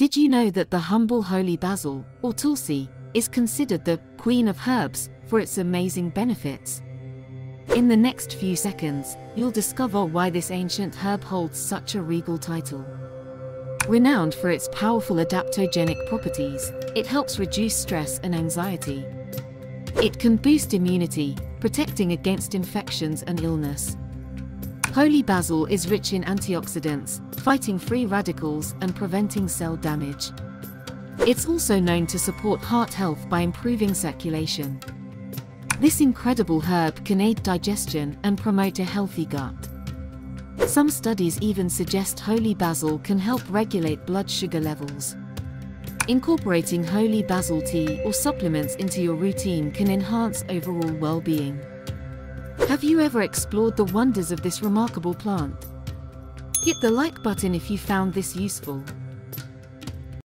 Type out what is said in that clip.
Did you know that the humble holy basil, or tulsi, is considered the queen of herbs for its amazing benefits? In the next few seconds, you'll discover why this ancient herb holds such a regal title. Renowned for its powerful adaptogenic properties, it helps reduce stress and anxiety. It can boost immunity, protecting against infections and illness. Holy basil is rich in antioxidants, fighting free radicals and preventing cell damage. It's also known to support heart health by improving circulation. This incredible herb can aid digestion and promote a healthy gut. Some studies even suggest holy basil can help regulate blood sugar levels. Incorporating holy basil tea or supplements into your routine can enhance overall well-being. Have you ever explored the wonders of this remarkable plant? Hit the like button if you found this useful.